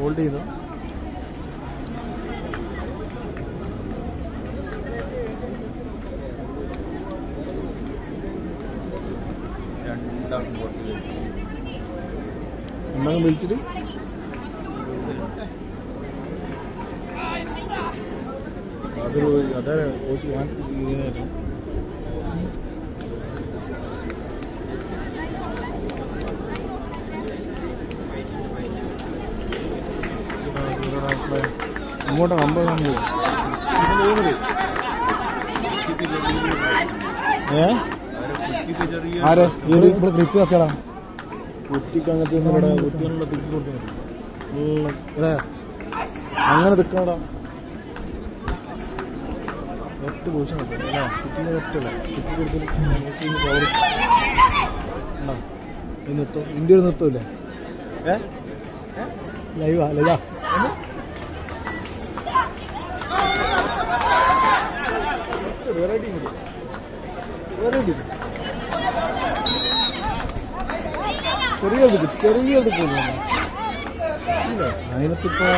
Hold ചെയ്തു ഒന്നങ്ങ് വിളിച്ചിട്ട്? അതെ കോച്ച് ഞാൻ അങ്ങോട്ട് നമ്പർ നമ്മൾ ഏ? ആരോ? ചെറിയ ആരെ ഏത്? ഇവിടെ ക്രിപ്പ് കത്തിയടാ. കുറ്റിക്ക് അങ്ങനത്തെ ഒന്നും ഇവിടെ കുറ്റികളുള്ള ക്രിപ്പ് കൊടുക്കുന്നു അങ്ങനെ നിൽക്കണടാ ഒറ്റ പൊസിഷൻ കിട്ടും അല്ലേ? കുറ്റിന്റെ ഒറ്റല്ല കുറ്റി കൊടുത്തിട്ട് പവർ ഉണ്ടോ ഇത് നിർത്തും. ഇന്ത്യയിൽ നിർത്തൂല്ലേ? ഏ? ലൈവാ ലൈവാ. വെറൈറ്റി വെറൈറ്റി ചെറിയ ചെറിയ അതിനകത്തിപ്പോ